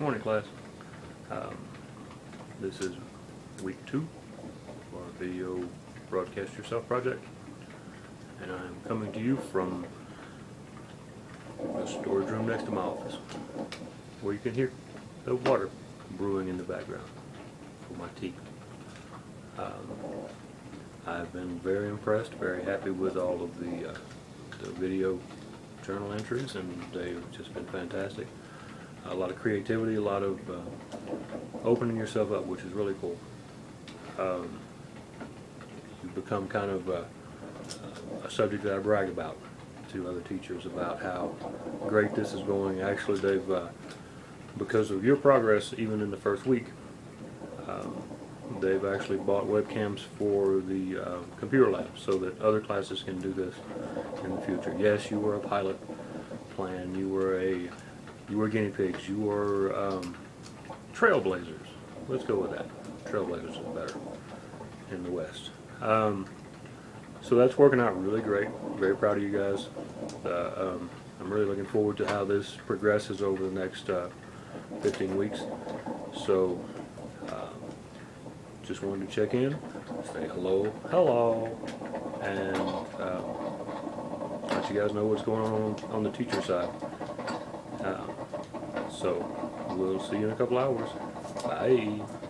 Morning, class. Um, This is week two of our video broadcast yourself project. And I'm coming to you from the storage room next to my office, where you can hear the water brewing in the background for my tea. Um, I've been very impressed, very happy with all of the, uh, the video journal entries, and they've just been fantastic. A lot of creativity, a lot of uh, opening yourself up, which is really cool. Um, you've become kind of uh, a subject that I brag about to other teachers about how great this is going. Actually, they've, uh, because of your progress, even in the first week, um, they've actually bought webcams for the uh, computer lab so that other classes can do this in the future. Yes, you were a pilot plan. You were a you guinea pigs. You were um, trailblazers. Let's go with that. Trailblazers is better in the West. Um, so that's working out really great. Very proud of you guys. Uh, um, I'm really looking forward to how this progresses over the next uh, 15 weeks. So um, just wanted to check in, say hello, hello, and uh, let you guys know what's going on on the teacher side. Um, so we'll see you in a couple hours. Bye.